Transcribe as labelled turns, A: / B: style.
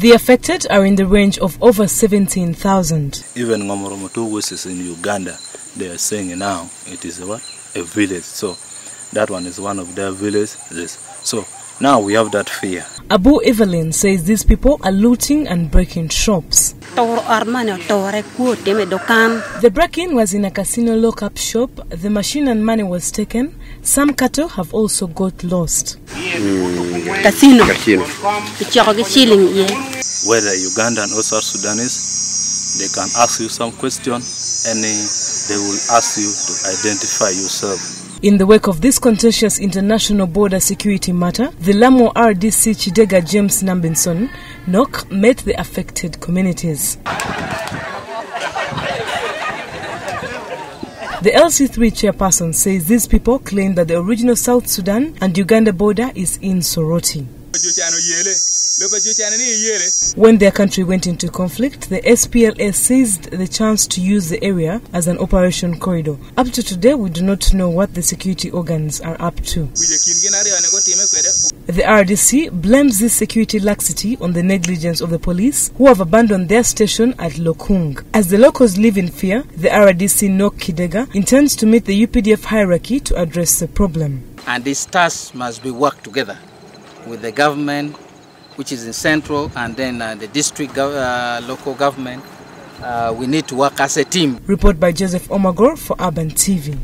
A: The affected are in the range of over 17,000.
B: Even Ngomoromoto, which is in Uganda, they are saying now it is a? A village. So that one is one of their villages. So now we have that fear.
A: Abu Evelyn says these people are looting and breaking shops. The break-in was in a casino lock-up shop. The machine and money was taken. Some cattle have also got lost.
C: Casino.
D: Casino.
B: Whether Ugandan or South Sudanese, they can ask you some question and they will ask you to identify yourself.
A: In the wake of this contentious international border security matter, the Lamwo RDC Kidega James Nambinson NOC met the affected communities. The LC3 chairperson says these people claim that the original South Sudan and Uganda border is in Soroti. When their country went into conflict, the SPLA seized the chance to use the area as an operation corridor. Up to today, we do not know what the security organs are up to. The RDC blames this security laxity on the negligence of the police, who have abandoned their station at Lokung. As the locals live in fear, the RDC NOC Kidega intends to meet the UPDF hierarchy to address the problem.
E: And these tasks must be worked together with the government, which is in central, and then uh, the district gov- uh, local government. Uh, we need to work as a team.
A: Report by Joseph Omagor for Urban TV.